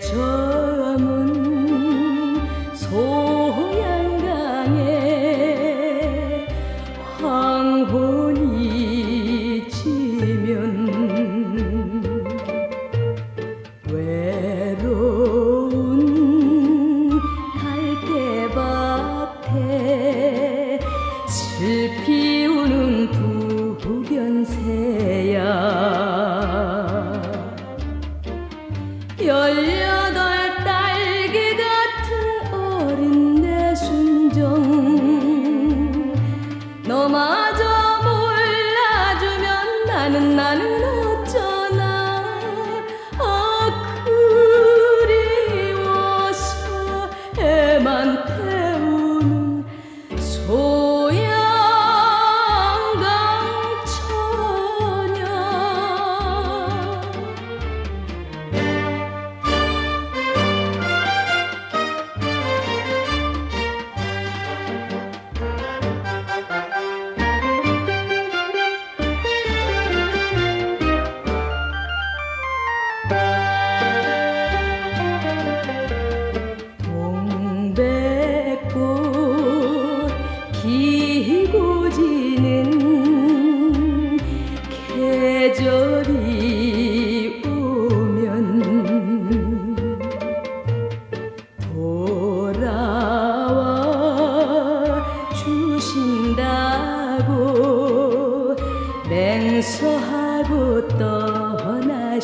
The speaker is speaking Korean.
백점은 소양강에 황혼이 지면 외로운 갈대밭에 슬피 우는 부견새야. 열려 na na na na 지는 계절이 오면 돌아와 주신다고 맹서하고 떠나셨죠.